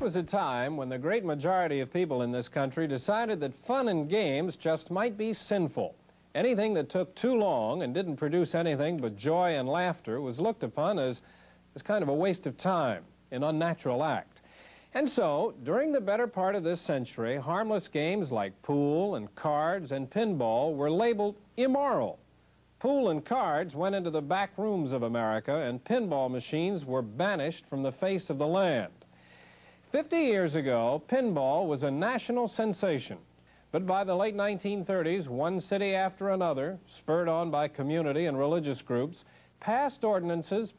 Was a time when the great majority of people in this country decided that fun and games just might be sinful. Anything that took too long and didn't produce anything but joy and laughter was looked upon as, as kind of a waste of time, an unnatural act. And so, during the better part of this century, harmless games like pool and cards and pinball were labeled immoral. Pool and cards went into the back rooms of America, and pinball machines were banished from the face of the land. Fifty years ago, pinball was a national sensation. But by the late 1930s, one city after another, spurred on by community and religious groups, passed ordinances